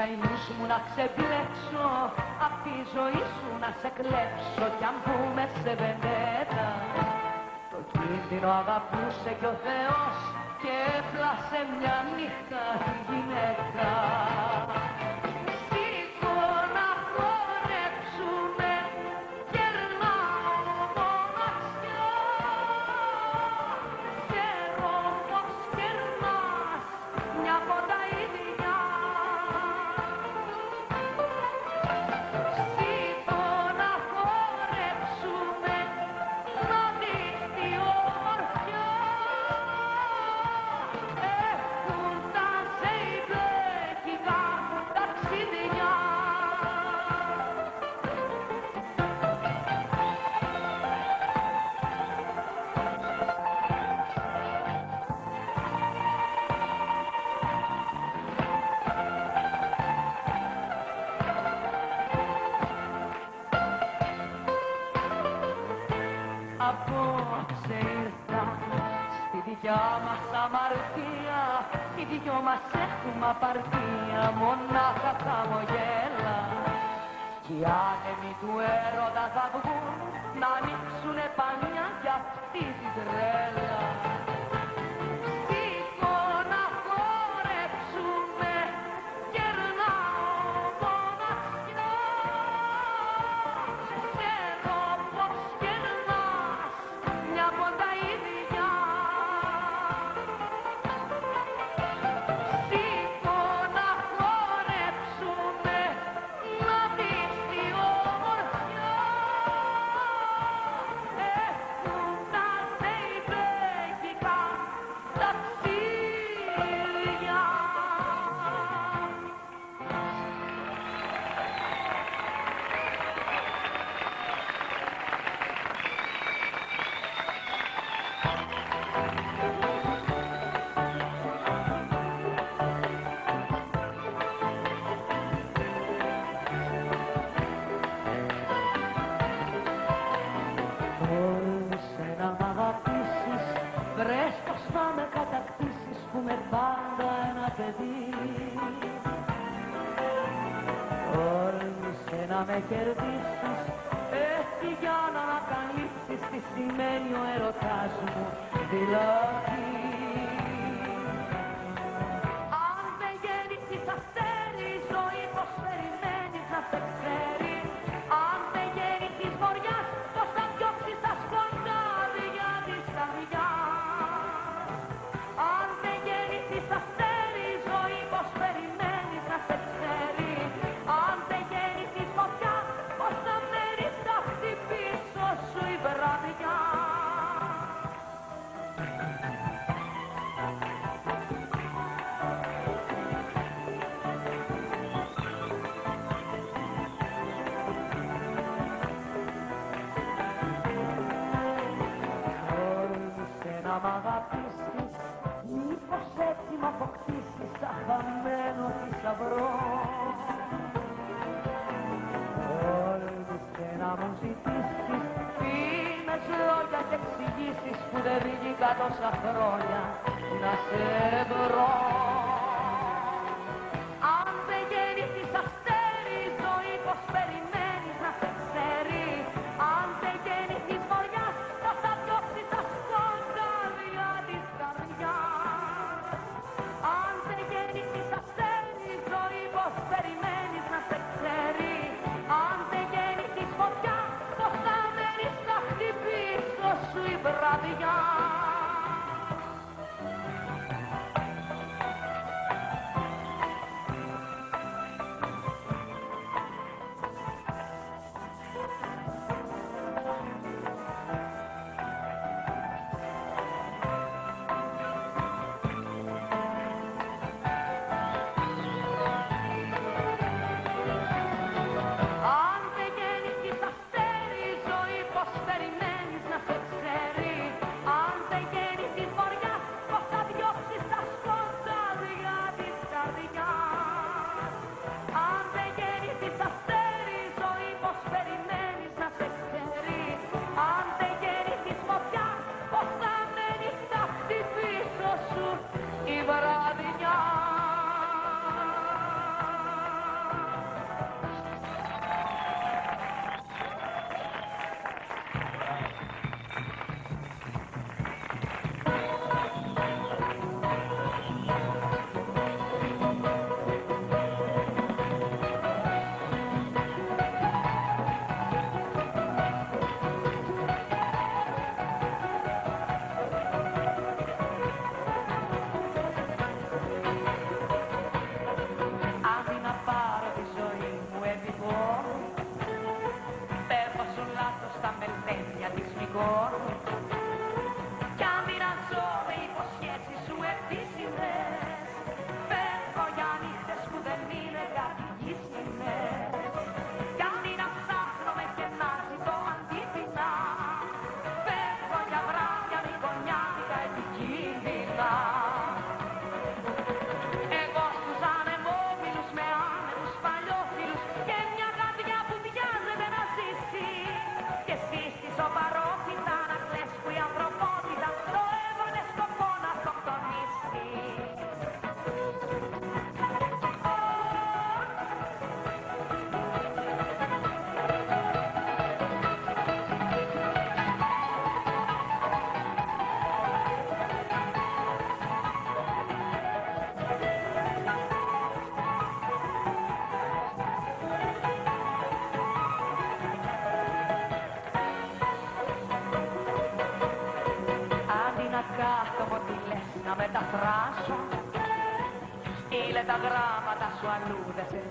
καημούς μου να ξεμπλέξω Απ' τη ζωή σου να σε κλέψω. Κι αν πούμε σε βενέτα Το κίνδυνο αγαπούσε κι ο Θεός Και έπλασε μια νύχτα τη γυναίκα Απόψε ήρθα στη δικιά μας αμαρτία Οι δυο μας έχουμε απαρτία. Μονάχα χαμογέλα Κι οι άνεμοι του έρωτα θα βγουν να ανοίξουνε πανιά για αυτή την τρέλα Βρες πως θα με κατακτήσεις Που με πάντα ένα παιδί. Μπορούσε να με κερδίσεις Έτσι για να ανακαλύψεις Τι σημαίνει ο ερωτάς μου. Δηλαδή έτσι μ' αποκτήσεις Σαν χαμένο θησαυρό Μπορούσε να μου ζητήσεις Φήμες λόγια και εξηγήσεις Που δεν βγήκα τόσα χρόνια Να σε βρω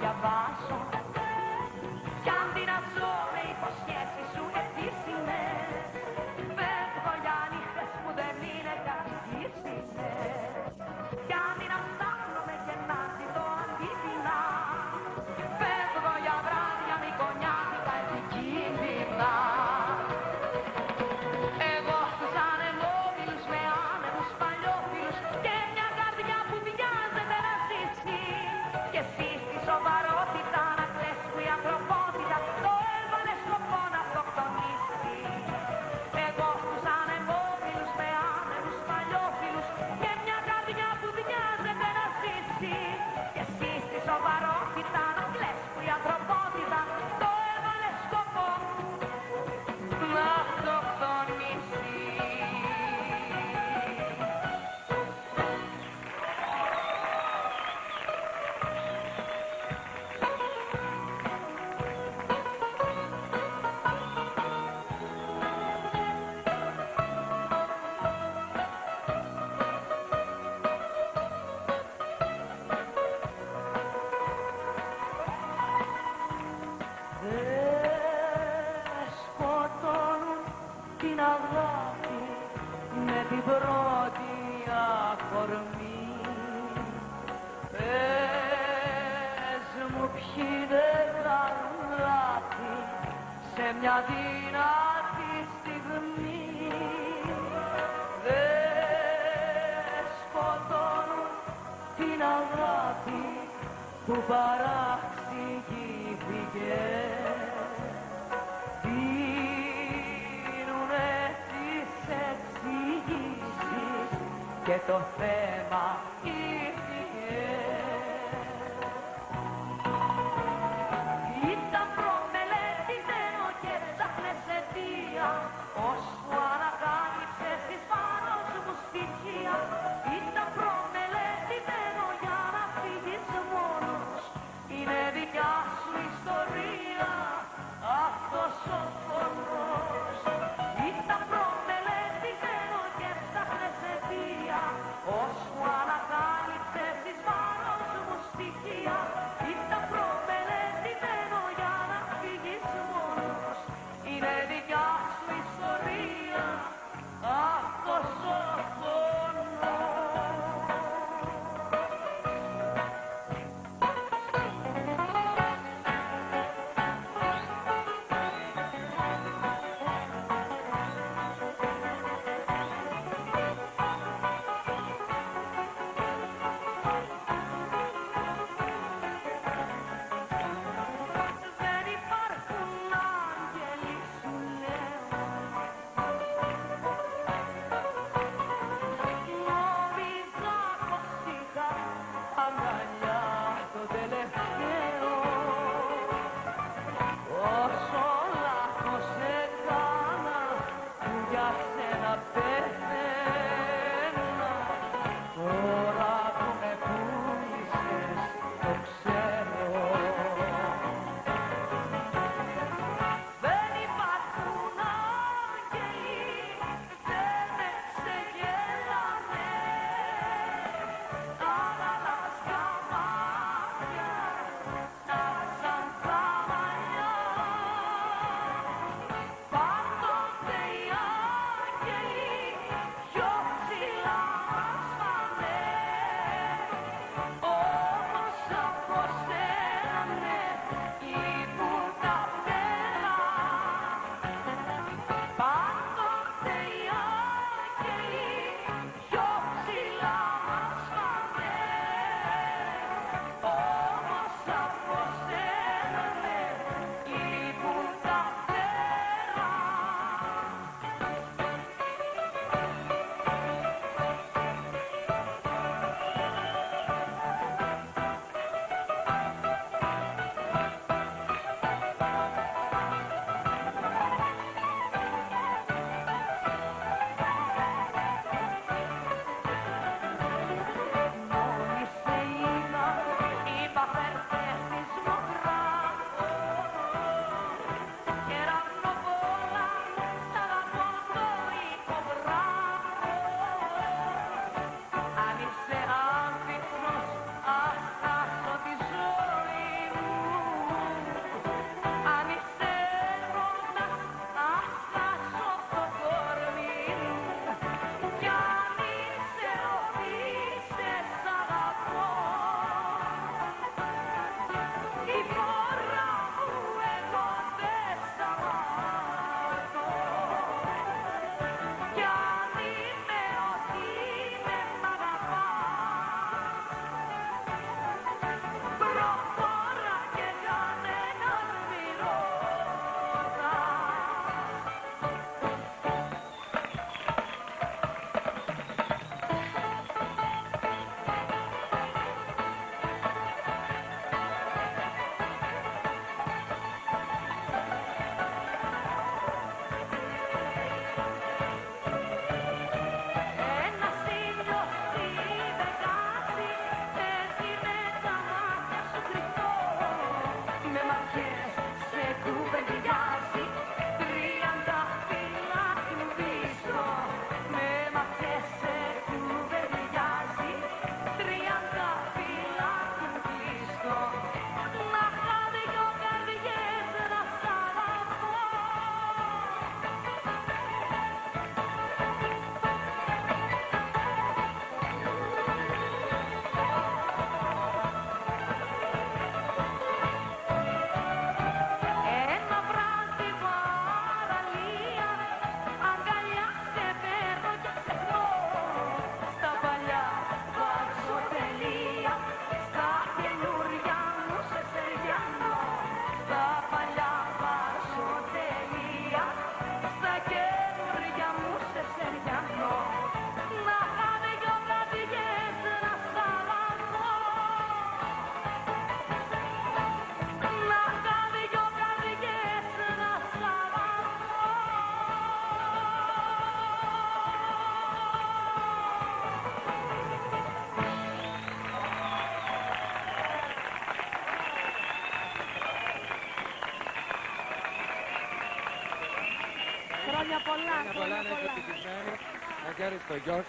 Yeah. Και το θέμα ήρθηκε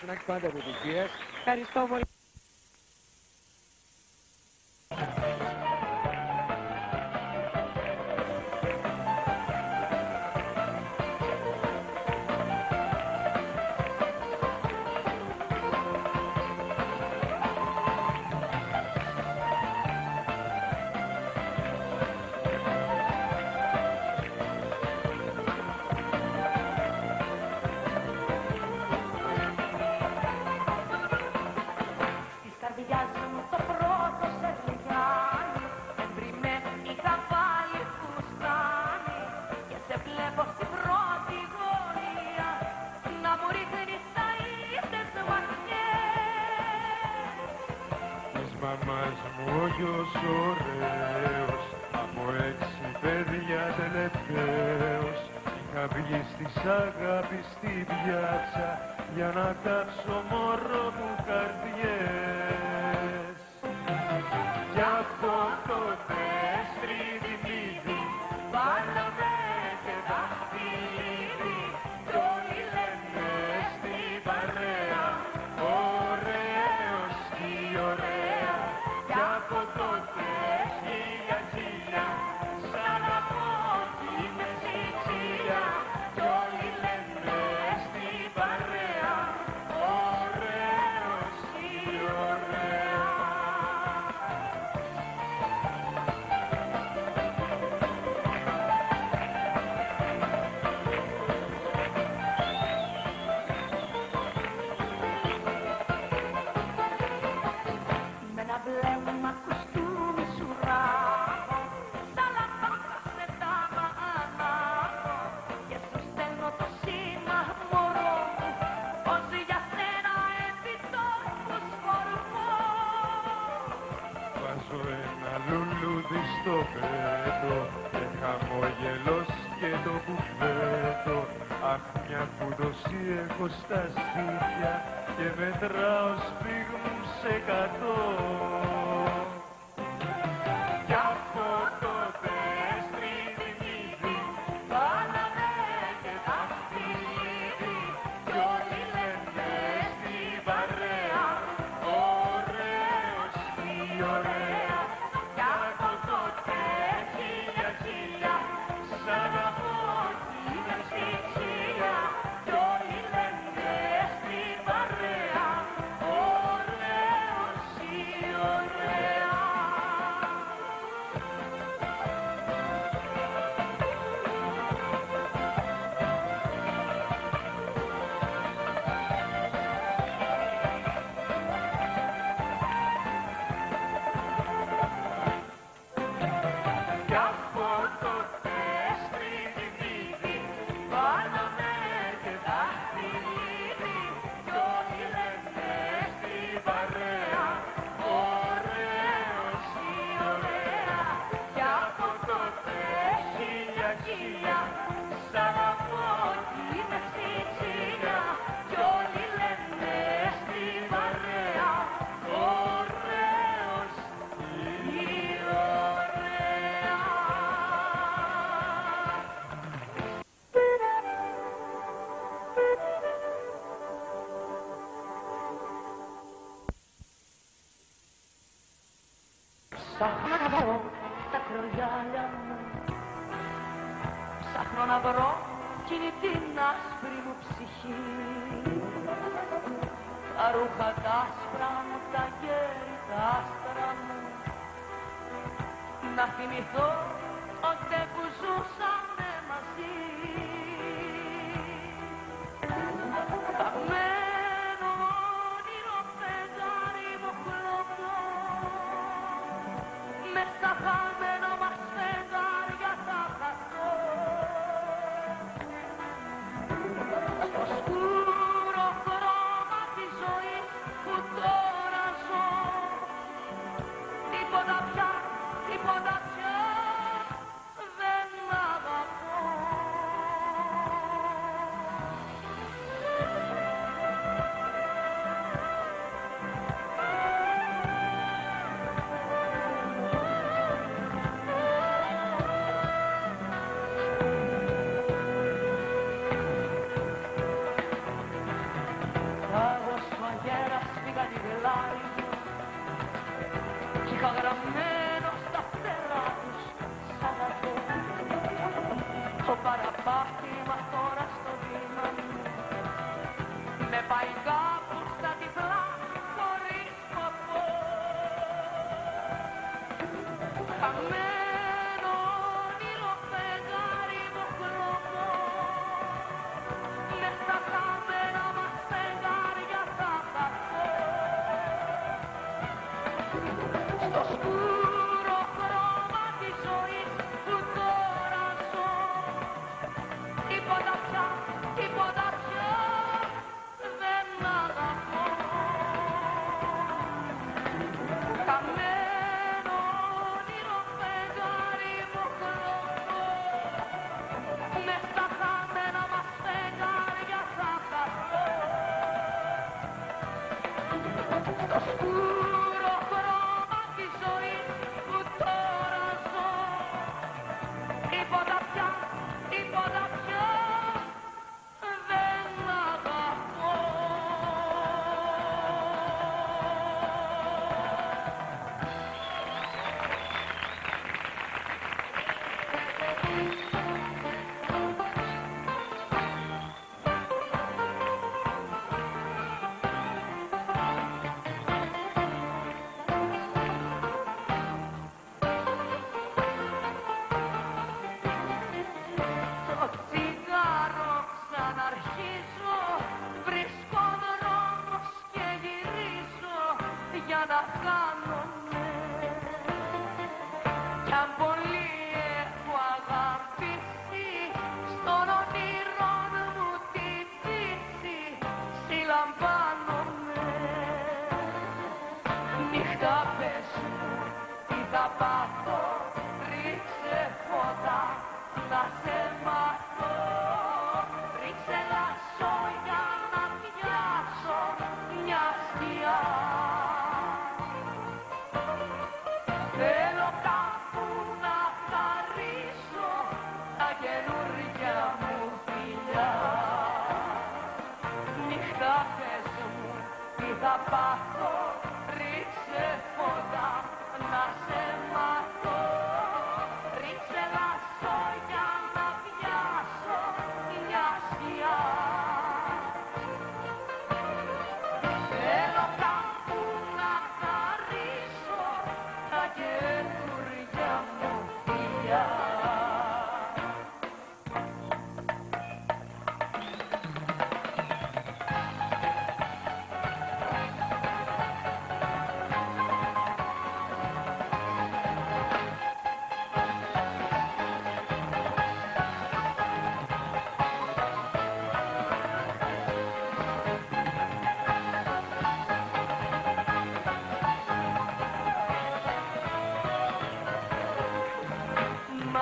Να έχει πάντα επιτυχίες. Ευχαριστώ πολύ. Κοσμόγιος ωραίος Από έξι παιδιά τελευταίος. Είχα βγει στις αγάπη στη πιάτσα Για να κάψω μωρό μου καρδιές. Κι αυτό σου ένα λουλούδι στο πέτο και χαμόγελος και το κουβέτο. Αχ μια κουδωσή έχω στα στήθια και μετράω σφίγμους σε κατώ.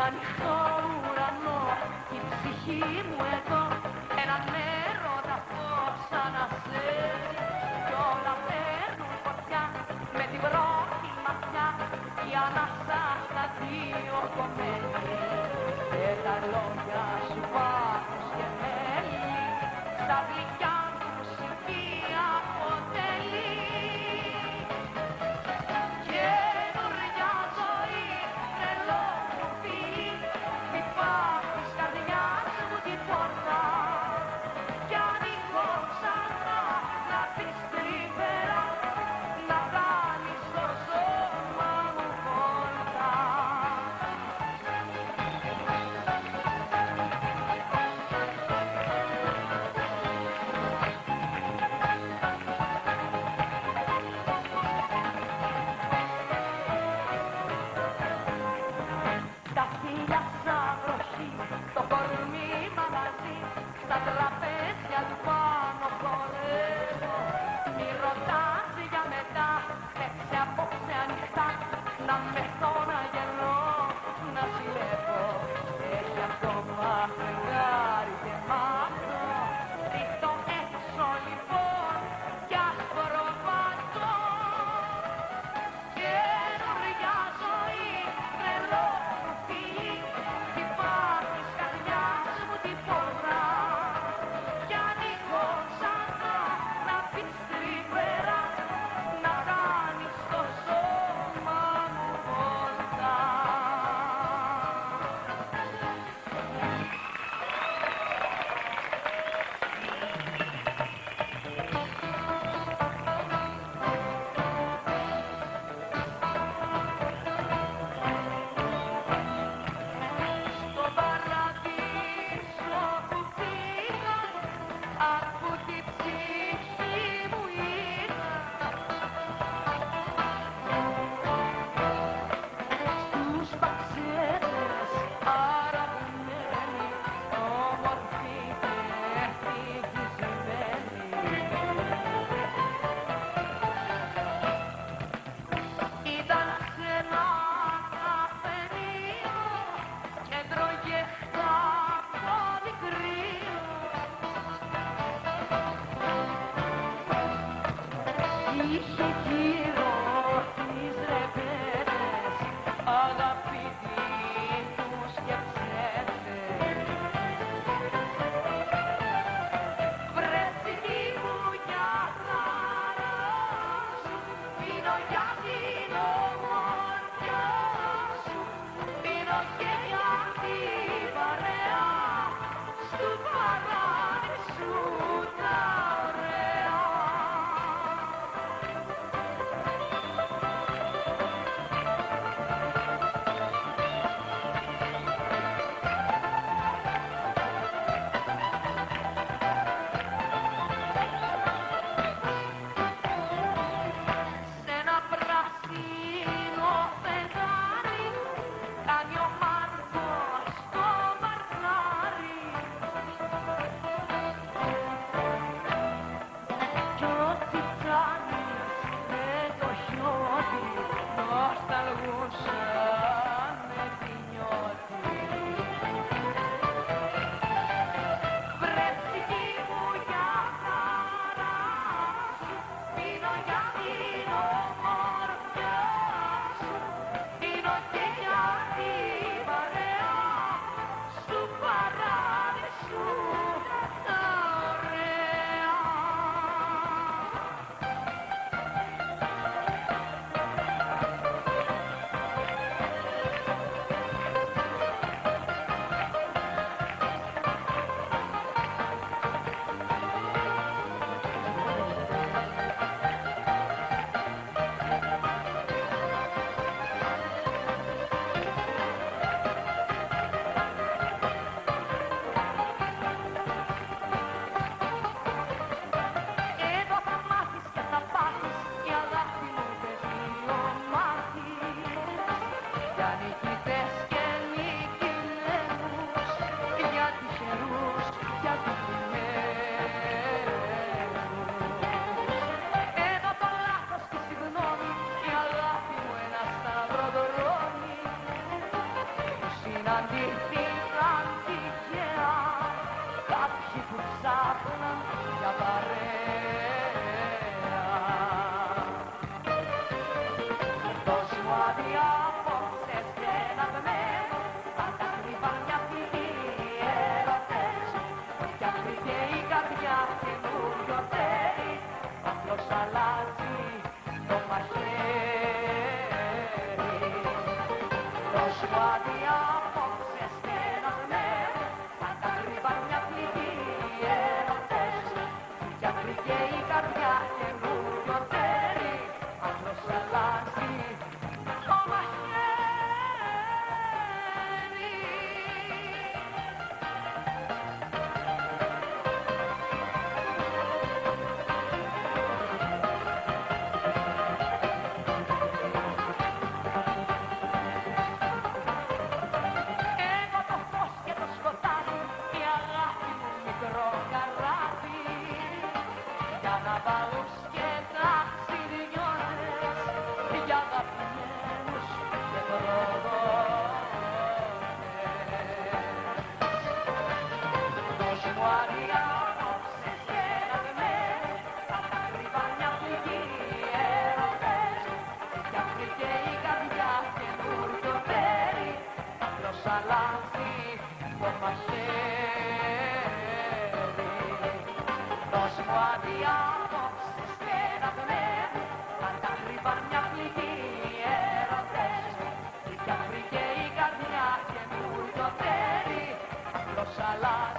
ανοιχτό ουρανό η ψυχή μου εδώ έναν έρωτα να σε, κι όλα παίρνουν φωτιά με την πρώτη ματιά η ανάσα στα δύο κομμένη. Και τα λόγια σου πάνω και μέλη στα κρύβα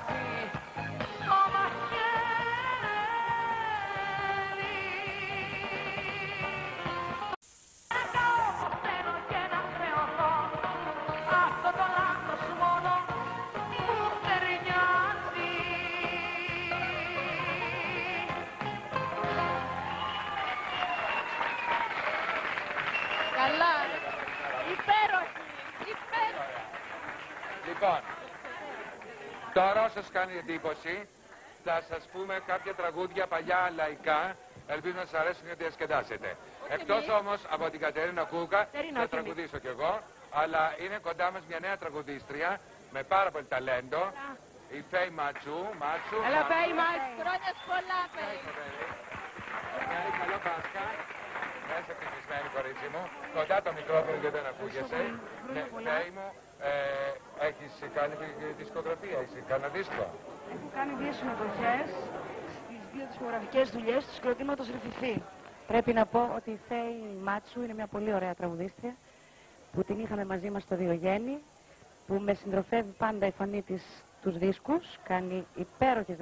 τώρα όσες κάνει εντύπωση, θα σας πούμε κάποια τραγούδια παλιά λαϊκά, ελπίζω να σας αρέσουν και να διασκεδάσετε. Εκτός όμως από την Κατερίνα Κούκα, Κατερίνα, θα όχι τραγουδήσω κι εγώ, αλλά είναι κοντά μας μια νέα τραγουδίστρια με πάρα πολύ ταλέντο, η Φέη Ματσού. Μάτσου. Έλα, Μα- Φέη μας. Χρόνια σου πολλά, Φέη. Κάνει καλό μπάσκα. Μέσα ευτυχισμένη κορίτσι μου. Κοντά το μικρόφωνο γιατί δεν ακούγεσαι. Ναι, Φέη μου, ε, έχεις κάνει δι- δισκογραφία, έχεις κάνει ένα δίσκο. Έχω κάνει δύο συμμετοχές στις δύο δισκογραφικές δουλειές του συγκροτήματος Ρεφιφή. Πρέπει να πω ότι η Φέη Μάτσου είναι μια πολύ ωραία τραγουδίστρια που την είχαμε μαζί μας στο Διογέννη που με συντροφεύει πάντα η φωνή της τους δίσκους, κάνει υπέροχες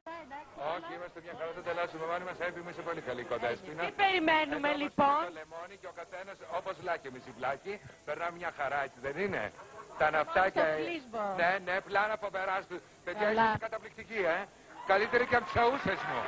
Όχι, είμαστε μια χαρά, δεν τελάσσουμε. Μάνι μας έπει, είσαι πολύ καλή κοντέσπινα. Τι περιμένουμε, Εδώ μας λοιπόν; πίνει Το λεμόνι και ο καθένας, όπως λάκι εμείς οι πλάκοι, περνάμε μια χαρά, έτσι δεν είναι; Τα ναυτάκια... Στο κλείσμο. Ναι, ναι, πλάνα φοβερά τους. Παιδιά, Καλά. είστε καταπληκτικοί, ε. Καλύτερη και από τις αούσες μου.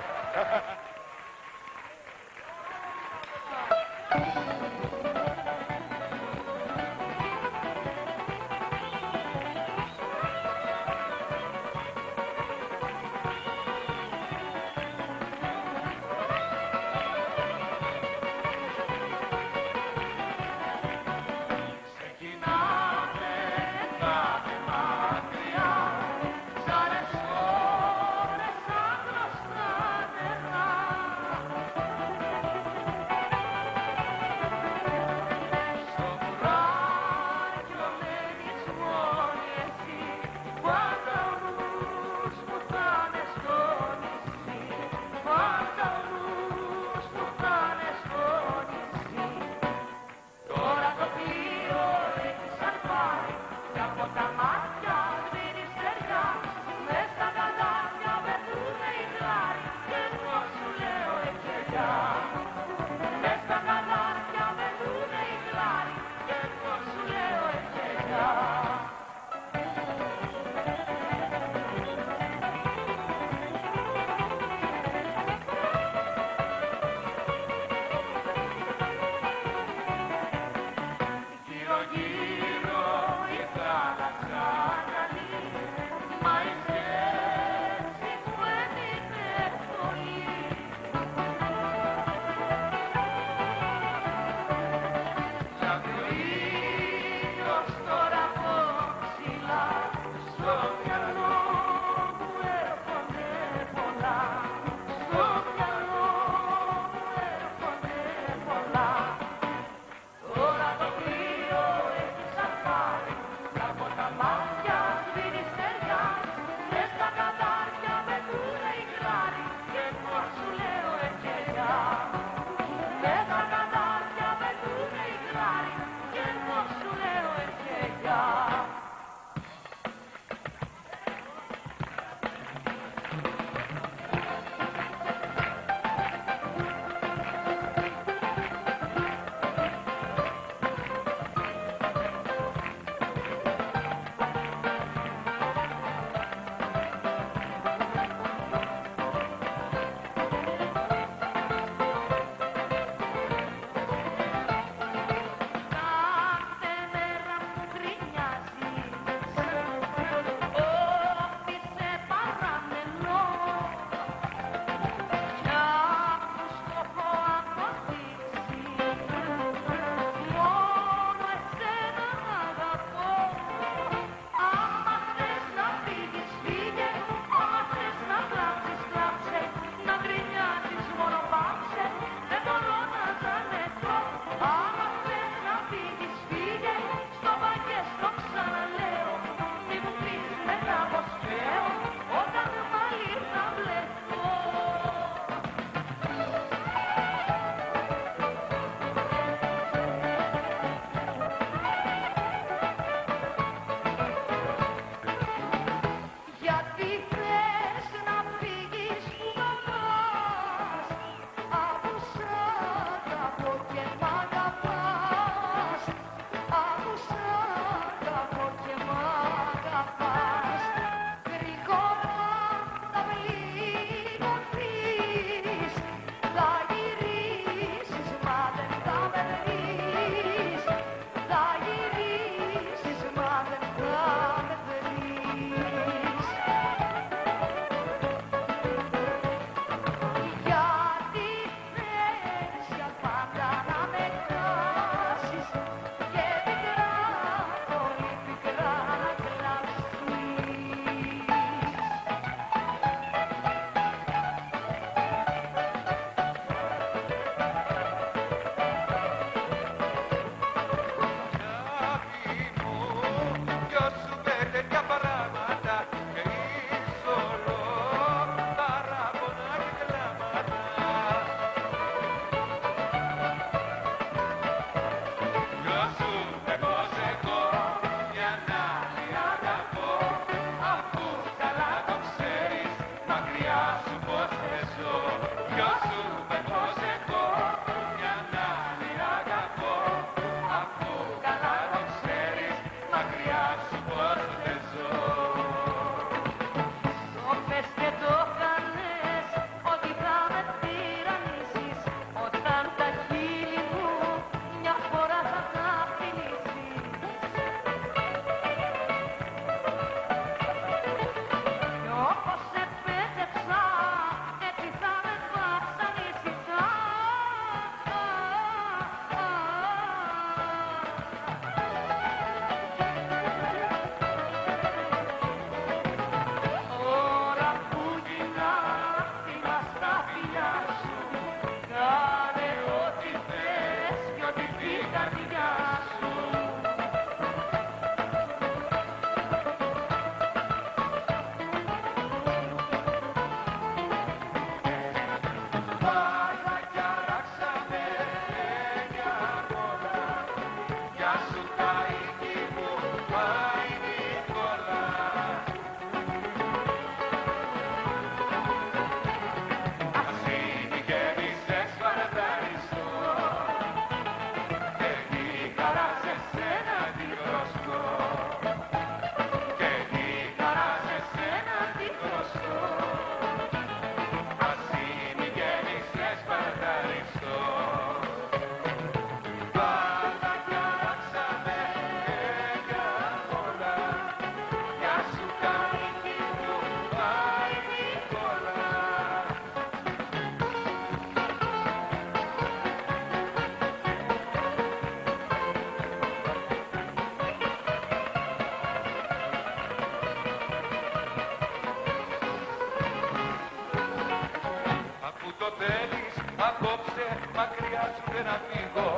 θέλεις Απόψε μακριά σου δεν να φύγω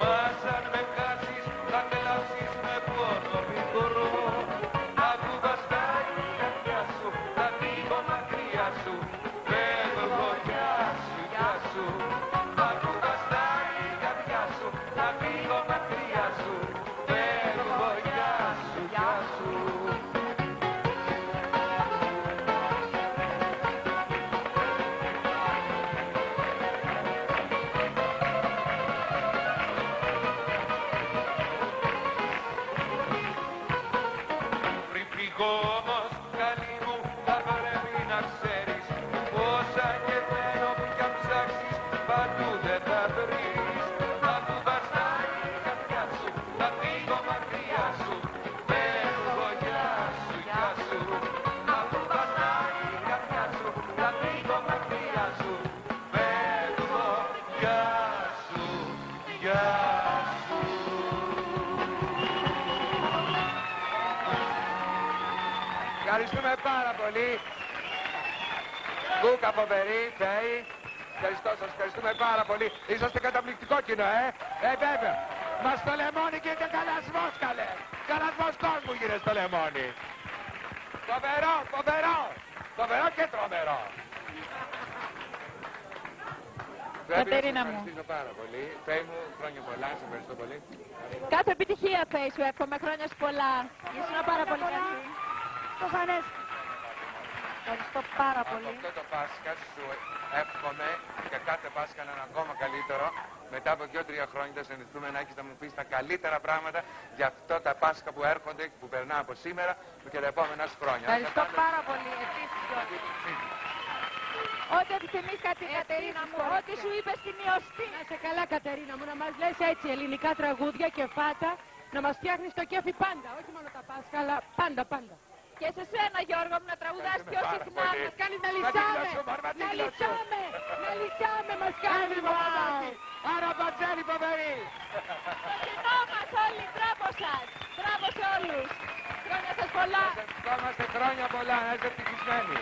Μα σαν με χάσεις πάρα πολύ. Κούκα φοβερή, Φέη. Ευχαριστώ σας, ευχαριστούμε πάρα πολύ. Είσαστε καταπληκτικό κοινό, ε. Ε, βέβαια. Μας στο λεμόνι γίνεται καλασμός, καλέ. Καλασμός κόσμου γίνεται στο λεμόνι. Φοβερό, φοβερό. Φοβερό και τρομερό. Πρέπει να Κατερίνα σας μου. ευχαριστήσω πάρα πολύ. Φέη μου, χρόνια πολλά, σε ευχαριστώ πολύ. Κάθε επιτυχία, Φέη, σου εύχομαι χρόνια σου πολλά. Ήσουν πάρα πολύ καλή. Το Φανέστη. Ευχαριστώ πάρα Από πολύ. αυτό το Πάσχα σου εύχομαι και κάθε Πάσχα να είναι ακόμα καλύτερο. Μετά από δύο-τρία χρόνια θα συνηθούμε να έχεις να μου πεις τα καλύτερα πράγματα για αυτό τα Πάσχα που έρχονται, που περνά από σήμερα και τα επόμενα σου χρόνια. Ευχαριστώ πάρα πολύ. Επίσης κιόλας. Ό,τι επιθυμείς κάτι, Κατερίνα μου, ό,τι σου είπες στη μειωστή. Να σε καλά Κατερίνα μου, να μας λες έτσι ελληνικά τραγούδια και φάτα, να μας φτιάχνεις το κέφι πάντα, όχι μόνο τα Πάσχα, αλλά πάντα πάντα. Και σε σένα, Γιώργο μου, να τραγουδάς πιο πάρα συχνά. πολύ. Μας κάνεις να Μα τι λυσάμε, γλώσσα, μα τι να γλώσσα. λυσάμε, να λυσάμε μας κάνεις μωράκι. Άρα πατζέρι φοβερή! Κοινό μας όλοι, μπράβο σας. Μπράβο σε όλους. Χρόνια σας πολλά. Σας ευχόμαστε χρόνια πολλά, να είστε ευτυχισμένοι.